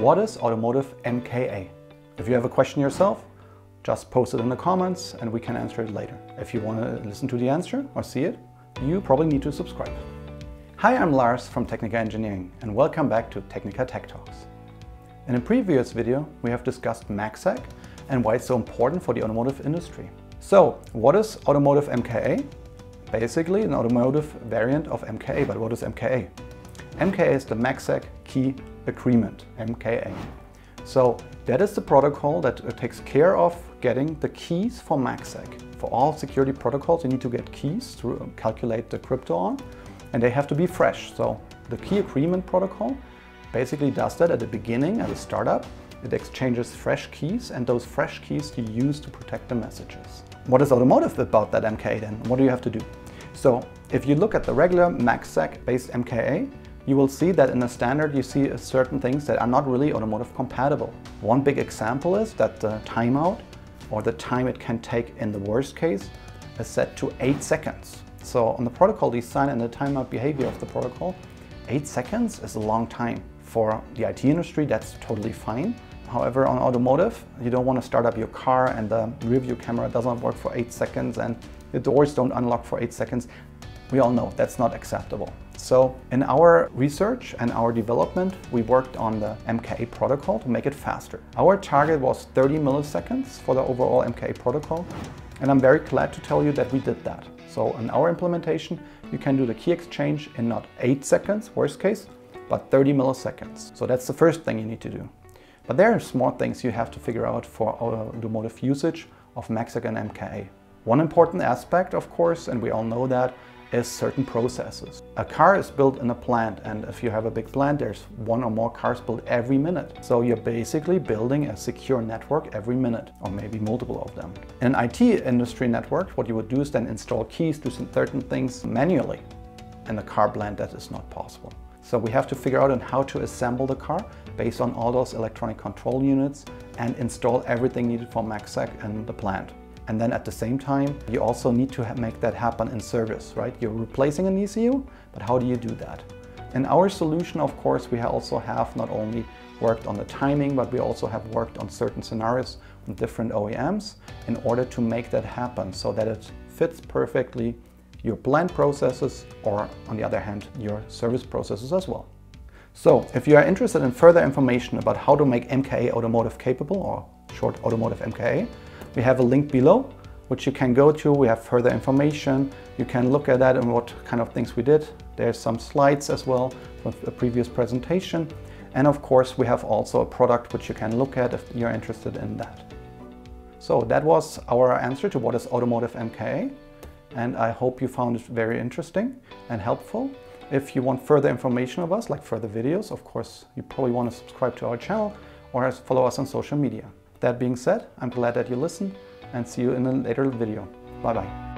What is automotive MKA? If you have a question yourself, just post it in the comments and we can answer it later. If you want to listen to the answer or see it, you probably need to subscribe. Hi, I'm Lars from Technica Engineering and welcome back to Technica Tech Talks. In a previous video, we have discussed MACsec and why it's so important for the automotive industry. So, what is automotive MKA? Basically, an automotive variant of MKA, but what is MKA? MKA is the MACsec Key Agreement, MKA. So that is the protocol that uh, takes care of getting the keys for MACsec. For all security protocols, you need to get keys to uh, calculate the crypto on, and they have to be fresh. So the key agreement protocol basically does that at the beginning as a startup. It exchanges fresh keys, and those fresh keys you use to protect the messages. What is automotive about that MKA then? What do you have to do? So if you look at the regular MACsec based MKA, you will see that in the standard you see uh, certain things that are not really automotive compatible. One big example is that the timeout or the time it can take in the worst case is set to 8 seconds. So on the protocol design and the timeout behavior of the protocol, 8 seconds is a long time. For the IT industry that's totally fine. However, on automotive, you don't want to start up your car and the rear view camera doesn't work for 8 seconds and the doors don't unlock for 8 seconds. We all know that's not acceptable. So in our research and our development, we worked on the MKA protocol to make it faster. Our target was 30 milliseconds for the overall MKA protocol. And I'm very glad to tell you that we did that. So in our implementation, you can do the key exchange in not 8 seconds, worst case, but 30 milliseconds. So that's the first thing you need to do. But there are small things you have to figure out for uh, automotive usage of and MKA. One important aspect, of course, and we all know that, is certain processes. A car is built in a plant and if you have a big plant there's one or more cars built every minute. So you're basically building a secure network every minute or maybe multiple of them. In IT industry network what you would do is then install keys to certain things manually. In a car plant that is not possible. So we have to figure out on how to assemble the car based on all those electronic control units and install everything needed for MACsec in the plant. And then at the same time, you also need to make that happen in service, right? You're replacing an ECU, but how do you do that? In our solution, of course, we also have not only worked on the timing, but we also have worked on certain scenarios with different OEMs in order to make that happen so that it fits perfectly your plant processes or on the other hand, your service processes as well. So if you are interested in further information about how to make MKA automotive capable or short automotive MKA, we have a link below which you can go to. We have further information. You can look at that and what kind of things we did. There's some slides as well from a previous presentation. And of course, we have also a product which you can look at if you're interested in that. So that was our answer to what is automotive MKA. And I hope you found it very interesting and helpful. If you want further information of us, like further videos, of course, you probably want to subscribe to our channel or follow us on social media. That being said, I'm glad that you listened and see you in a later video. Bye bye.